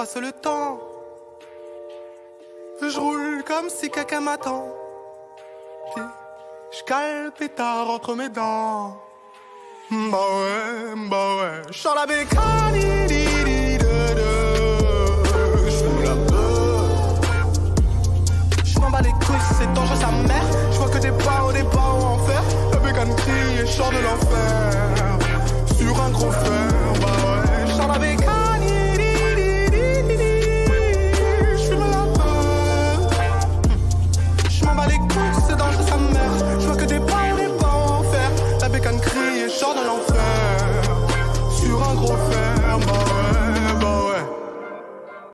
passe le temps. Je roule comme si quelqu'un m'attend. Je cale pétard entre mes dents. Bah ouais, bah ouais. Je la bécane. Les couilles, c'est dangereux sa mère. Je vois que des barres, des barres en fer. La bécane crie et sors de l'enfer. Musik.